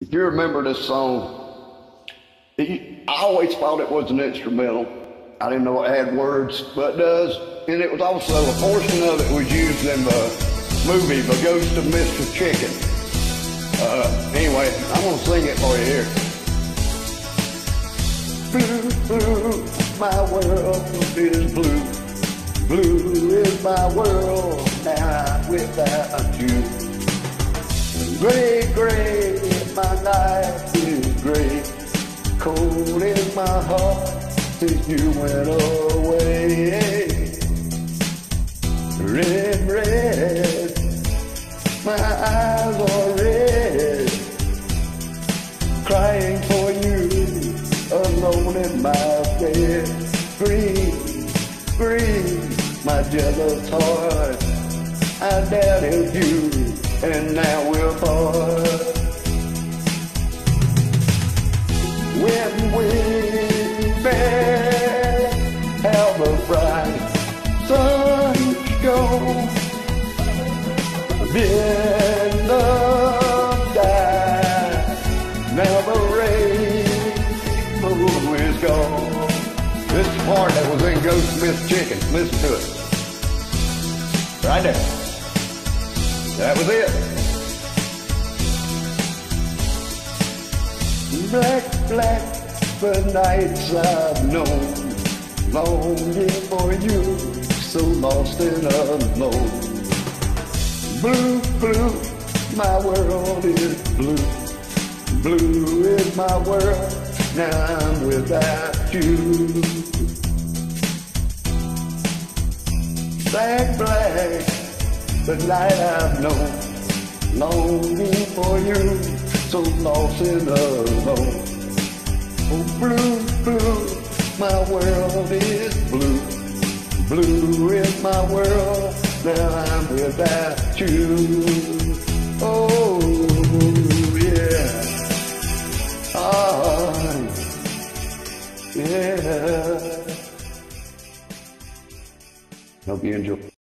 If you remember this song, I always thought it was an instrumental. I didn't know it had words, but it does. And it was also, a portion of it was used in the movie The Ghost of Mr. Chicken. Uh, anyway, I'm to sing it for you here. Blue, blue, my world is blue. Blue is my world now without you. Gray, gray my heart since you went away. Red, red, my eyes are red. Crying for you, alone in my bed. Green, green, my jealous heart. I doubted you, and now we're apart. Sun shone. Vietnam died, now the rainbow is gone. This part that was in Ghost Smith Chicken, listen to it. Right there. That was it. black, black, the nights I've known, longing for you, so lost and alone. Blue, blue, my world is blue. Blue is my world, now I'm without you. Black, black, the night I've known, longing for you, so lost and alone. Oh, blue, blue, my world is my world, now I'm without you. Oh, yeah. Ah, yeah. Hope you enjoy.